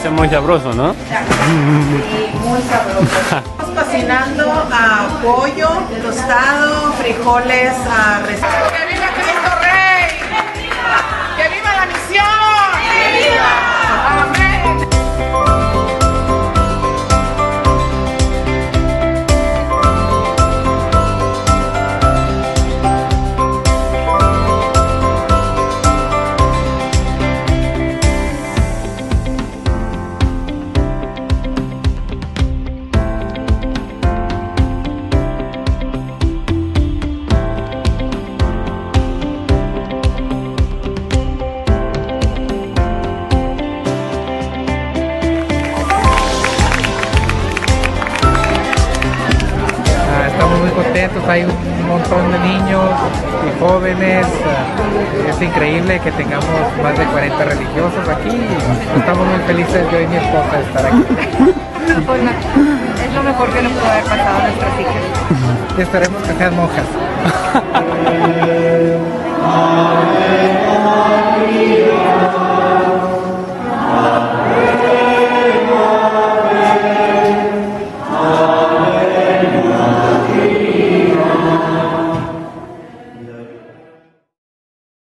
ser muy sabroso, ¿no? Y muy sabroso. Estamos cocinando a pollo, tostado, frijoles, a contentos, hay un montón de niños y jóvenes. ah, es increíble que tengamos más de 40 religiosos aquí. Estamos muy felices yo y mi esposa de estar aquí. Pues no, es lo mejor que nos puede haber pasado a nuestras hijas. Y esperemos que sean monjas.